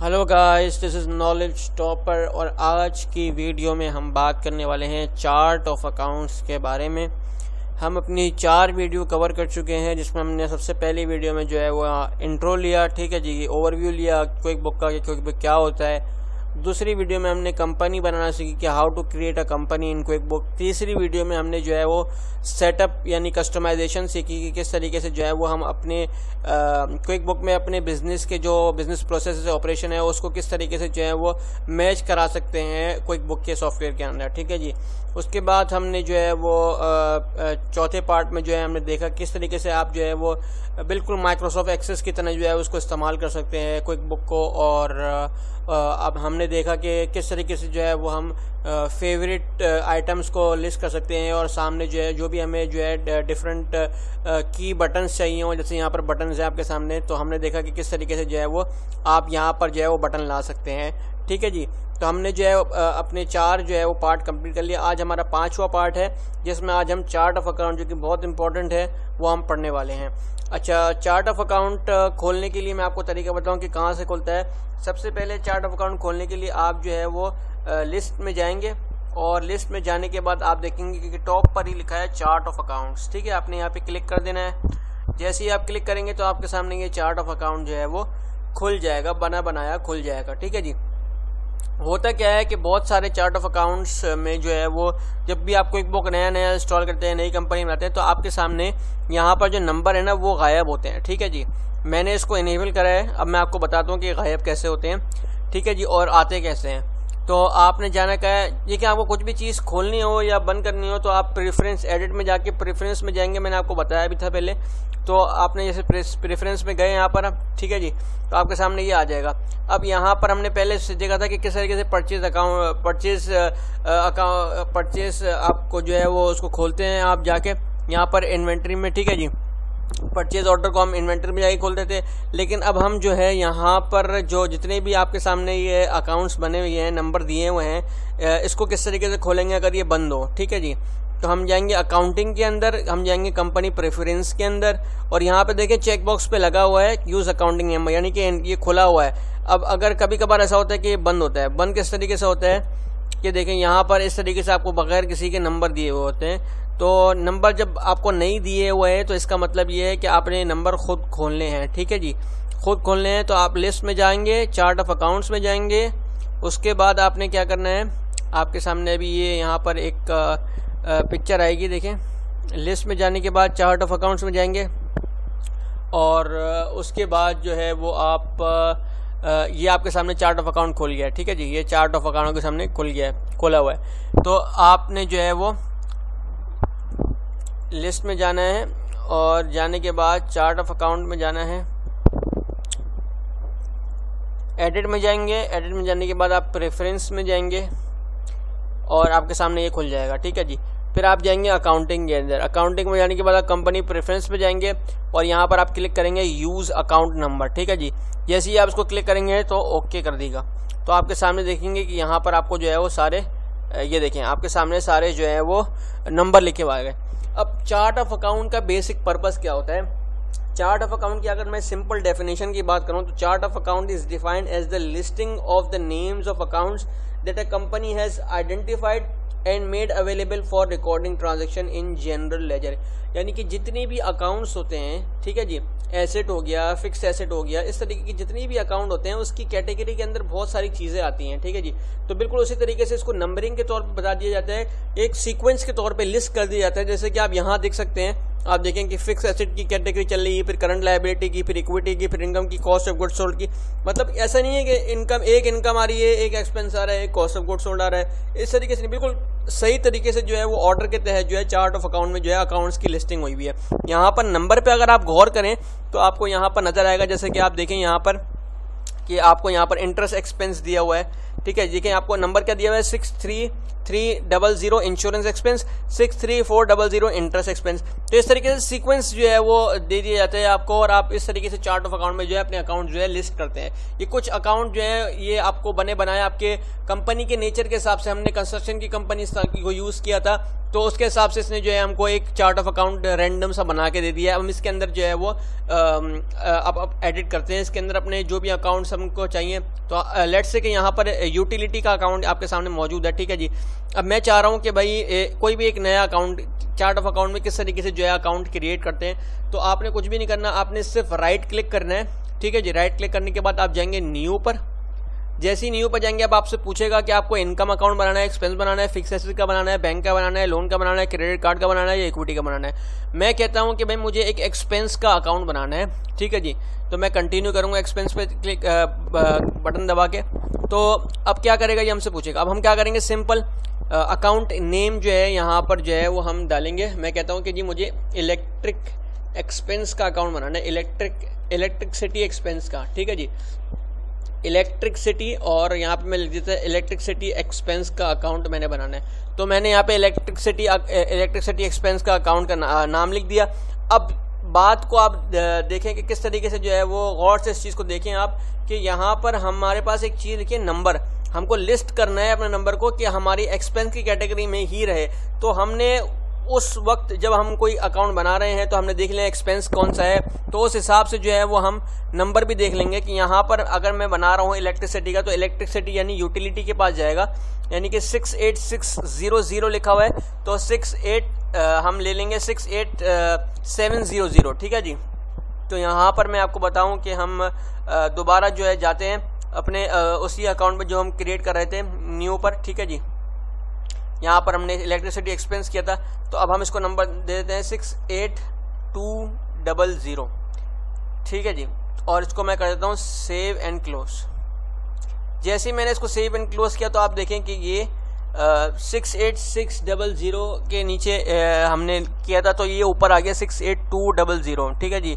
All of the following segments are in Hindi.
Hello guys this is knowledge topper और आज की वीडियो में हम बात करने वाले हैं चार्ट ऑफ़ अकाउंट्स के बारे में। हम अपनी चार वीडियो कवर कर चुके हैं, जिसमें हमने सबसे पहली वीडियो में जो है वो इंट्रो लिया, ठीक है जी ओवरव्यू लिया क्विक बुक का क्विक बुक क्या होता है दूसरी वीडियो में हमने कंपनी बनाना सीखी कि how to create a company in quick book तीसरी वीडियो में हमने जो है वो सेटअप यानी कस्टमाइजेशन सीखी कि किस तरीके से जो है वो हम अपने क्विक बुक में अपने बिज़नेस के जो बिज़नेस प्रोसेस ऑपरेशन है, उसको किस तरीके से जो है वो मैच करा सकते हैं क्विक बुक के सॉफ्टवेयर के अंदर। ठीक है जी? उसके बाद हमने जो है वो चौथे पार्ट में जो है हमने देखा किस तरीके से आप जो है वो, बिल्कुल माइक्रोसॉफ्ट एक्सेस की तरह जो है उसको इस्तेमाल कर सकते हैं क्विक बुक को और अब हमने देखा कि किस तरीके से जो है वो हम फेवरेट आइटम्स को लिस्ट कर सकते हैं और सामने जो है जो भी हमें जो है डिफरेंट की बटन्स चाहिए हो, जैसे यहाँ पर बटन्स हैं आपके सामने तो हमने देखा कि किस तरीके से जो है वो आप यहाँ पर जो है वो बटन ला सकते हैं। ठीक है जी? तो हमने जो है अपने चार जो है, वो पार्ट कंप्लीट कर लिया। आज हमारा पांचवा पार्ट है, जिसमें आज हम चार्ट ऑफ़ अकाउंट जो कि बहुत इंपॉर्टेंट है, वो हम पढ़ने वाले हैं। अच्छा चार्ट ऑफ़ अकाउंट खोलने के लिए मैं आपको तरीका बताऊँ कि कहाँ से खुलता है। सबसे पहले चार्ट ऑफ़ अकाउंट खोलने के लिए आप जो है, वो लिस्ट में जाएँगे और लिस्ट में जाने के बाद आप देखेंगे कि टॉप पर ही लिखा है चार्ट ऑफ़ अकाउंट्स ठीक है? आपने यहाँ पे क्लिक कर देना है। जैसे ही आप क्लिक करेंगे तो आपके सामने ये चार्ट ऑफ़ अकाउंट जो है, वो खुल जाएगा बना बनाया खुल जाएगा। ठीक है जी? होता क्या है कि बहुत सारे चार्ट ऑफ़ अकाउंट्स में जो है वो जब भी आप कोई बुक नया नया इंस्टॉल करते हैं, नई कंपनी बनाते हैं तो आपके सामने यहाँ पर जो नंबर है ना, वो गायब होते हैं। ठीक है जी? मैंने इसको इनेबल करा है। अब मैं आपको बताता हूँ कि गायब कैसे होते हैं। ठीक है जी? और आते कैसे हैं? तो आपने जाना क्या है? कि आपको कुछ भी चीज़ खोलनी हो या बंद करनी हो तो आप प्रेफरेंस एडिट में जाके प्रेफरेंस में जाएँगे, मैंने आपको बताया भी था पहले। तो आपने जैसे प्रेफरेंस में गए यहाँ पर हम ठीक है जी? तो आपके सामने ये आ जाएगा। अब यहाँ पर हमने पहले देखा था कि किस तरीके से purchase account purchase account purchase आपको जो है वो उसको खोलते हैं आप जाके। यहाँ पर इन्वेंट्री में, ठीक है जी? परचेज ऑर्डर को हम इन्वेंटर में जाके खोलते थे लेकिन अब हम जो है यहाँ पर जो जितने भी आपके सामने ये अकाउंट्स बने हुए हैं नंबर दिए हुए हैं इसको किस तरीके से खोलेंगे अगर ये बंद हो? ठीक है जी? तो हम जाएँगे अकाउंटिंग के अंदर, हम जाएँगे कंपनी प्रेफरेंस के अंदर, और यहाँ पे देखें चेक बॉक्स पे लगा हुआ है यूज़ अकाउंटिंग नंबर यानी कि ये खुला हुआ है। अब अगर कभी कभार ऐसा होता है कि ये बंद होता है, बंद किस तरीके से होता है? कि देखें, यहाँ पर इस तरीके से आपको बगैर किसी के नंबर दिए हुए होते हैं। तो नंबर जब आपको नहीं दिए हुए हैं तो इसका मतलब ये है कि आपने नंबर खुद खोलने हैं, ठीक है जी? खुद खोलने हैं तो आप लिस्ट में जाएँगे, चार्ट ऑफ़ अकाउंट्स में जाएँगे, उसके बाद आपने क्या करना है? आपके सामने अभी ये यहाँ पर एक पिक्चर आएगी, देखें। लिस्ट में जाने के बाद चार्ट ऑफ़ अकाउंट्स में जाएँगे, और उसके बाद जो है वो आप ये आपके सामने चार्ट ऑफ़ अकाउंट खोल गया है ठीक है जी? ये चार्ट ऑफ़ अकाउंट के सामने खुल गया है खोला हुआ है। तो आपने जो है वो लिस्ट में जाना है और जाने के बाद चार्ट ऑफ़ अकाउंट में जाना है। एडिट में जाएँगे, एडिट में जाने के बाद आप प्रेफरेंस में जाएँगे और आपके सामने ये खुल जाएगा, ठीक है जी? फिर आप जाएँगे अकाउंटिंग के अंदर। अकाउंटिंग में जाने के बाद आप कंपनी प्रेफरेंस पे जाएँगे और यहाँ पर आप क्लिक करेंगे यूज़ अकाउंट नंबर, ठीक है जी? जैसे ही आप इसको क्लिक करेंगे तो ओके कर देगा। तो आपके सामने देखेंगे कि यहाँ पर आपको जो है वो सारे, ये देखें, आपके सामने सारे जो है वो नंबर लिखे हुए गए। अब चार्ट ऑफ़ अकाउंट का बेसिक पर्पज क्या होता है? चार्ट ऑफ़ अकाउंट की अगर मैं सिंपल डेफिनेशन की बात करूँ तो chart of account is defined as the listing of the names of accounts that a company has identified and made available for recording transaction in general ledger यानी कि जितने भी अकाउंट्स होते हैं, ठीक है जी? एसेट हो गया फिक्स एसेट हो गया, इस तरीके की जितनी भी अकाउंट होते हैं, उसकी कैटेगरी के अंदर बहुत सारी चीज़ें आती हैं, ठीक है जी? तो बिल्कुल उसी तरीके से इसको नंबरिंग के तौर पर बता दिया जाता है, एक सीक्वेंस के तौर पर लिस्ट कर दिया जाता है, जैसे कि आप यहाँ देख सकते हैं, आप देखें कि फिक्स एसेट की कैटेगरी चल रही है, फिर करंट लाइबिलिटी की, फिर इक्विटी की, फिर इनकम की कॉस्ट ऑफ़ गुड सोल्ड की। मतलब ऐसा नहीं है कि इनकम एक इनकम आ रही है, एक एक्सपेंस आ रहा है, एक कॉस्ट ऑफ़ गुड सोल्ड आ रहा है, इस तरीके से बिल्कुल सही तरीके से जो है वो ऑर्डर के तहत जो है चार्ट ऑफ़ अकाउंट में जो है अकाउंट्स की लिस्टिंग हुई हुई है। यहाँ पर नंबर पे अगर आप गौर करें तो आपको यहाँ पर नज़र आएगा, जैसे कि आप देखें यहाँ पर कि आपको यहाँ पर इंटरेस्ट एक्सपेंस दिया हुआ है। ठीक है देखिए आपको नंबर क्या दिया हुआ है? Six three three double zero insurance expense six three four double zero interest expense तो इस तरीके से सीक्वेंस जो है वो दे दिए जाते हैं आपको और आप इस तरीके से चार्ट ऑफ़ अकाउंट में जो है अपने अकाउंट जो है लिस्ट करते हैं। ये कुछ अकाउंट जो है, ये आपको बने बनाए आपके कंपनी के नेचर के हिसाब से हमने कंस्ट्रक्शन की कंपनी को यूज़ किया था। तो उसके हिसाब से इसने जो है हमको एक चार्ट ऑफ़ अकाउंट रैंडम सा बना के दे दिया है। हम इसके अंदर जो है वो अब एडिट करते हैं। इसके अंदर अपने जो भी अकाउंट्स हमको चाहिए तो लेट्स से कि यहाँ पर यूटिलिटी का अकाउंट आपके सामने मौजूद है, ठीक है जी? अब मैं चाह रहा हूँ कि भाई ए, कोई भी एक नया अकाउंट चार्ट ऑफ़ अकाउंट में किस तरीके से जो है अकाउंट क्रिएट करते हैं तो आपने कुछ भी नहीं करना आपने सिर्फ़ राइट क्लिक करना है। ठीक है जी राइट क्लिक करने के बाद आप जाएँगे न्यू पर। जैसे ही न्यू पर जाएँगे, अब आपसे पूछेगा कि आपको इनकम अकाउंट बनाना है एक्सपेंस बनाना है फिक्स एसेट का बनाना है बैंक का बनाना है लोन का बनाना है क्रेडिट कार्ड का बनाना है, या इक्विटी का बनाना है। मैं कहता हूँ कि भाई, मुझे एक एक्सपेंस का अकाउंट बनाना है, ठीक है जी? तो मैं कंटिन्यू करूँगा एक्सपेंस पे क्लिक बटन दबा के। तो अब क्या करेगा ये हमसे पूछेगा। अब हम क्या करेंगे? सिंपल अकाउंट नेम जो है, यहाँ पर जो है, वो हम डालेंगे। मैं कहता हूँ कि जी, मुझे इलेक्ट्रिक एक्सपेंस का अकाउंट बनाना है इलेक्ट्रिक इलेक्ट्रिकसिटी एक्सपेंस का, ठीक है जी? इलेक्ट्रिकसिटी और यहाँ पे मैं लिख देता इलेक्ट्रिकसिटी एक्सपेंस का अकाउंट मैंने बनाना है। तो मैंने यहाँ पे इलेक्ट्रिकसिटी इलेक्ट्रिकसिटी एक्सपेंस का अकाउंट का ना, नाम लिख दिया। अब बात को आप देखें कि किस तरीके से जो है वो गौर से इस चीज़ को देखें आप कि यहाँ पर हमारे पास एक चीज़ देखिए नंबर। हमको लिस्ट करना है अपने नंबर को कि हमारी एक्सपेंस की कैटेगरी में ही रहे। तो हमने उस वक्त जब हम कोई अकाउंट बना रहे हैं तो हमने देख लिया एक्सपेंस कौन सा है तो उस हिसाब से जो है वो हम नंबर भी देख लेंगे कि यहाँ पर अगर मैं बना रहा हूँ इलेक्ट्रिसिटी का तो इलेक्ट्रिसिटी यानी यूटिलिटी के पास जाएगा। यानी कि six eight six zero zero लिखा हुआ है तो सिक्स एट हम ले लेंगे six eight seven zero zero ठीक है जी? तो यहाँ पर मैं आपको बताऊँ कि हम दोबारा जो है जाते हैं अपने उसी अकाउंट में जो हम क्रिएट कर रहे थे न्यू पर, ठीक है जी? यहाँ पर हमने इलेक्ट्रिसिटी एक्सपेंस किया था तो अब हम इसको नंबर दे देते हैं six eight two double zero ठीक है जी? और इसको मैं कर देता हूँ सेव एंड क्लोज जैसे ही मैंने इसको सेव एंड क्लोज किया तो आप देखें कि ये six eight six double zero के नीचे आ, हमने किया था तो ये ऊपर आ गया six eight two double zero ठीक है जी?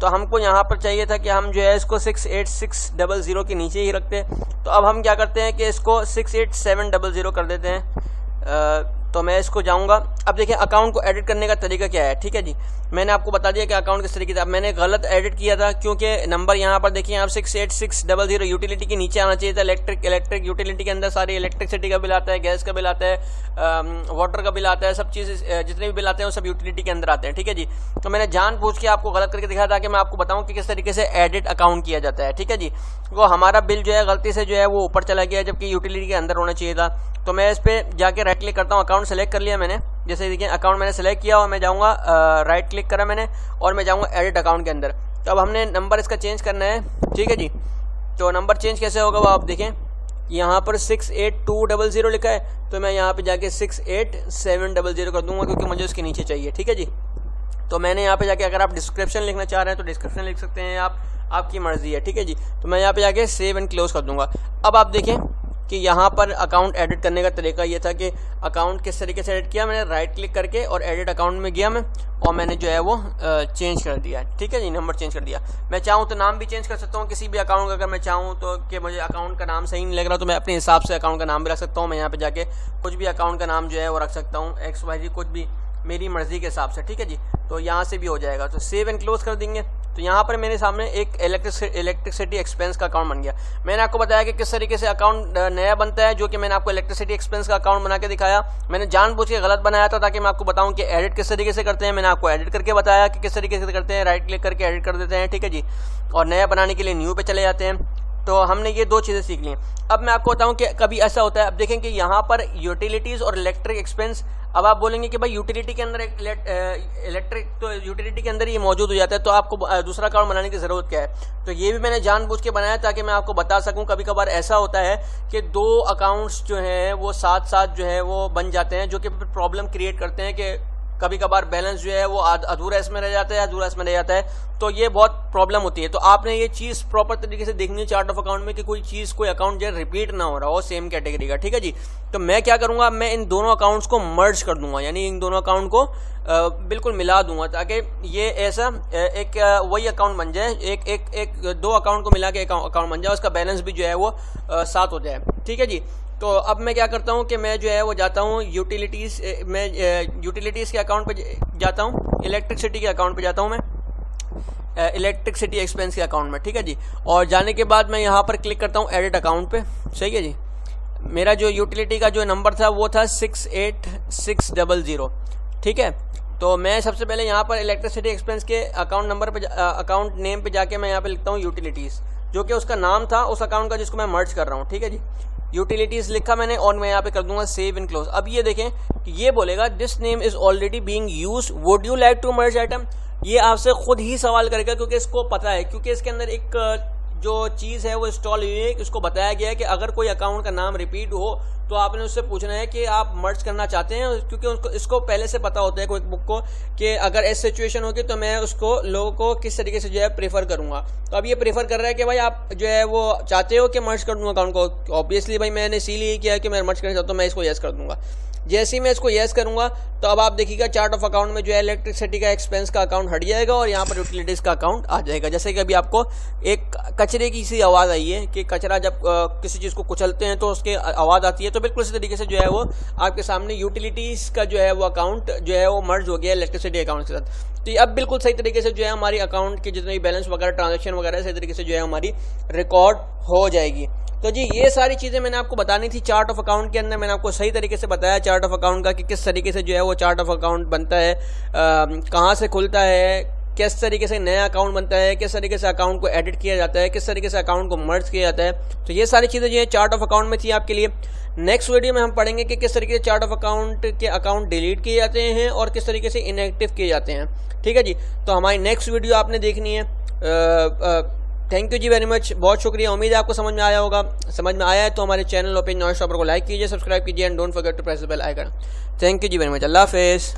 तो हमको यहाँ पर चाहिए था कि हम जो है इसको six eight six double zero के नीचे ही रखते तो अब हम क्या करते हैं कि इसको six eight seven double zero कर देते हैं। Uh, तो मैं इसको जाऊँगा। अब देखिए अकाउंट को एडिट करने का तरीका क्या है? ठीक है जी? मैंने आपको बता दिया कि अकाउंट किस तरीके से अब मैंने गलत एडिट किया था क्योंकि नंबर यहाँ पर देखिए आप six eight six double zero utility के नीचे आना चाहिए था। इलेक्ट्रिक इलेक्ट्रिक यूटिलिटी के अंदर सारी इलेक्ट्रिसिटी का बिल आता है गैस का बिल आता है वाटर का बिल आता है, सब चीज़ जितने भी बिल आते हैं, वो सब यूटिलिटी के अंदर आते हैं। ठीक है जी? तो मैंने जान पूछ के आपको गलत करके दिखाया था कि मैं आपको बताऊँ कि किस तरीके से एडिट अकाउंट किया जाता है। ठीक है जी? वो हमारा बिल जो है, गलती से जो है, वो ऊपर चला गया जबकि यूटिलिटी के अंदर होना चाहिए था। तो मैं इस पर जाके राइट क्लिक करता हूँ अकाउंट सेलेक्ट कर लिया मैंने। जैसे देखिए, अकाउंट मैंने सेलेक्ट किया और मैं जाऊँगा राइट क्लिक करा मैंने और मैं जाऊँगा एडिट अकाउंट के अंदर। तो अब हमने नंबर इसका चेंज करना है, ठीक है जी? तो नंबर चेंज कैसे होगा वो आप देखें। यहाँ पर six eight two double zero लिखा है तो मैं यहाँ पे जाके six eight seven double zero कर दूँगा क्योंकि मुझे उसके नीचे चाहिए, ठीक है जी? तो मैंने यहाँ पे जाके अगर आप डिस्क्रिप्शन लिखना चाह रहे हैं तो डिस्क्रिप्शन लिख सकते हैं आप, आपकी मर्ज़ी है, ठीक है जी? तो मैं यहाँ पे जाके सेव एंड क्लोज कर दूँगा। अब आप देखें कि यहाँ पर अकाउंट एडिट करने का तरीका ये था कि अकाउंट किस तरीके से एडिट किया मैंने? राइट क्लिक करके और एडिट अकाउंट में गया मैं और मैंने जो है वो चेंज कर दिया। ठीक है जी? नंबर चेंज कर दिया। मैं चाहूँ तो नाम भी चेंज कर सकता हूँ, किसी भी अकाउंट का। अगर मैं चाहूँ तो कि मुझे अकाउंट का नाम सही नहीं लग रहा तो मैं अपने हिसाब से अकाउंट का नाम भी रख सकता हूँ। मैं यहाँ पे जाके कुछ भी अकाउंट का नाम जो है वो रख सकता हूँ। एक्स वाई जी कुछ भी मेरी मर्ज़ी के हिसाब से। ठीक है जी? तो यहाँ से भी हो जाएगा। तो सेव एंड क्लोज कर देंगे। तो यहाँ पर मेरे सामने एक इलेक्ट्रिक इलेक्ट्रिसिटी एक्सपेंस का अकाउंट बन गया। मैंने आपको बताया कि किस तरीके से अकाउंट नया बनता है, जो कि मैंने आपको इलेक्ट्रिसिटी एक्सपेंस का अकाउंट बना के दिखाया। मैंने जानबूझ के गलत बनाया था, ताकि मैं आपको बताऊँ कि एडिट किस तरीके से करते हैं। मैंने आपको एडिट करके बताया कि किस तरीके से करते हैं। राइट क्लिक करके एडिट कर देते हैं, ठीक है जी? और नया बनाने के लिए न्यू पे चले जाते हैं। तो हमने ये दो चीज़ें सीख ली। अब मैं आपको बताऊँ कि कभी ऐसा होता है। अब देखें कि यहाँ पर यूटिलिटीज़ और इलेक्ट्रिक एक्सपेंस अब आप बोलेंगे कि भाई यूटिलिटी के अंदर एक इलेक्ट्रिक तो यूटिलिटी के अंदर ये मौजूद हो जाता है तो आपको दूसरा कार्ड बनाने की ज़रूरत क्या है? तो ये भी मैंने जानबूझ के बनाया ताकि मैं आपको बता सकूँ कभी कभार ऐसा होता है कि दो अकाउंट्स जो हैं, वो साथ साथ जो है, वो बन जाते हैं, जो कि प्रॉब्लम क्रिएट करते हैं कि कभी कभार बैलेंस जो है वो अधूरा इसमें रह जाता है, अधूरा इसमें रह जाता है। तो ये बहुत प्रॉब्लम होती है। तो आपने ये चीज़ प्रॉपर तरीके से देखनी है चार्ट ऑफ़ अकाउंट में कि कोई चीज़, कोई अकाउंट जो है रिपीट ना हो रहा हो सेम कैटेगरी का। ठीक है जी? तो मैं क्या करूँगा? मैं इन दोनों अकाउंट्स को मर्ज कर दूँगा। यानी इन दोनों अकाउंट को बिल्कुल मिला दूँगा ताकि ये ऐसा एक वही अकाउंट बन जाए। एक एक एक, दो अकाउंट को मिला के अकाउंट बन जाए, उसका बैलेंस भी जो है वो साथ हो जाए। ठीक है जी? तो अब मैं क्या करता हूँ कि मैं जो है वो जाता हूँ यूटिलिटीज़ मैं यूटिलिटीज़ के अकाउंट पे जाता हूँ इलेक्ट्रिसिटी के अकाउंट पे जाता हूँ मैं इलेक्ट्रिसिटी एक्सपेंस के अकाउंट में, ठीक है जी? और जाने के बाद मैं यहाँ पर क्लिक करता हूँ एडिट अकाउंट पे, सही है जी? मेरा जो यूटिलिटी का जो नंबर था वो था six eight six double zero ठीक है? तो मैं सबसे पहले यहाँ पर इलेक्ट्रिसिटी एक्सपेंस के अकाउंट नंबर पे अकाउंट नेम पे जाके मैं यहाँ पे लिखता हूँ यूटिलिटीज़ जो कि उसका नाम था, उस अकाउंट का जिसको मैं मर्ज कर रहा हूँ, ठीक है जी? यूटिलिटीज लिखा मैंने, और मैं यहाँ पे कर दूँगा सेव इन क्लोज अब ये देखें कि ये बोलेगा this name is already being use would you like to merge item ये आपसे खुद ही सवाल करेगा, क्योंकि इसको पता है, क्योंकि इसके अंदर एक जो चीज़ है वो इंस्टॉल हुई है उसको बताया गया है कि अगर कोई अकाउंट का नाम रिपीट हो तो आपने उससे पूछना है कि आप मर्ज करना चाहते हैं, क्योंकि उसको, इसको पहले से पता होता है कोई बुक को कि अगर ऐसी सिचुएशन होगी तो मैं उसको, लोगों को किस तरीके से जो है प्रेफर करूँगा। तो अब ये प्रेफर कर रहा है कि भाई आप जो है वो चाहते हो कि मर्ज कर दूँगा अकाउंट को। ऑब्वियसली भाई मैंने इसीलिए किया कि मैं मर्ज करना चाहता हूँ मैं इसको यस कर दूँगा। जैसे ही मैं इसको येस करूँगा तो अब आप देखिएगा चार्ट ऑफ़ अकाउंट में जो है इलेक्ट्रिसिटी का एक्सपेंस का अकाउंट हट जाएगा और यहाँ पर यूटिलिटीज का अकाउंट आ जाएगा। जैसे कि अभी आपको एक कचरे की सी आवाज़ आई है कि कचरा जब किसी चीज़ को कुचलते हैं तो उसके आवाज़ आती है तो बिल्कुल इसी तरीके से जो है वो आपके सामने यूटिलिटीज़ का जो है वो अकाउंट जो है वो मर्ज हो गया इलेक्ट्रिसिटी अकाउंट के साथ। तो अब बिल्कुल सही तरीके से जो है हमारी अकाउंट के जितने भी बैलेंस वगैरह ट्रांजेक्शन वगैरह सही तरीके से जो है हमारी रिकॉर्ड हो जाएगी। तो जी ये सारी चीज़ें मैंने आपको बतानी थी चार्ट ऑफ़ अकाउंट के अंदर मैंने आपको सही तरीके से बताया चार्ट ऑफ़ अकाउंट का कि किस तरीके से जो है वो चार्ट ऑफ़ अकाउंट बनता है कहाँ से खुलता है किस तरीके से नया अकाउंट बनता है किस तरीके से अकाउंट को एडिट किया जाता है किस तरीके से अकाउंट को मर्ज किया जाता है। तो ये सारी चीज़ें जो है चार्ट ऑफ़ अकाउंट में थी आपके लिए। नेक्स्ट वीडियो में हम पढ़ेंगे कि किस तरीके से चार्ट ऑफ़ अकाउंट के अकाउंट डिलीट किए जाते हैं और किस तरीके से इनएक्टिव किए जाते हैं। ठीक है जी? तो हमारी नेक्स्ट वीडियो आपने देखनी है आ, आ, thank you ji very much बहुत शुक्रिया. उम्मीद है आपको समझ में आया होगा. समझ में आया है तो हमारे चैनल ओपन नॉइस शॉपर को लाइक कीजिए सब्सक्राइब कीजिए and don't forget to press bell icon thank you ji very much अल्लाह हाफिज़.